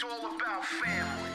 It's all about family.